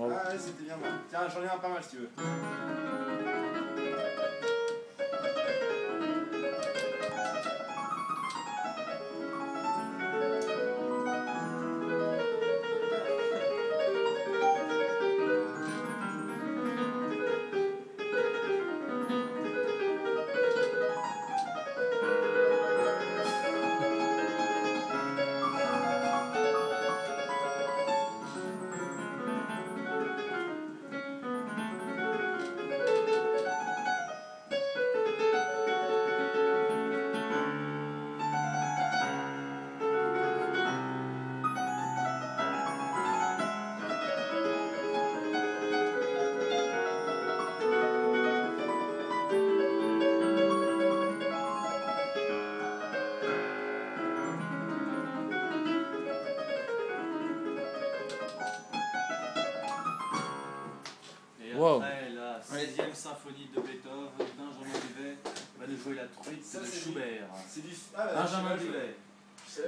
Ouais, c'était bien. Tiens, j'en ai un pas mal si tu veux. Wow. après, la 16e symphonie de Beethoven, Benjamin Bivet va nous jouer la truite de Schubert. C'est du. Ah, bah, Benjamin la c'est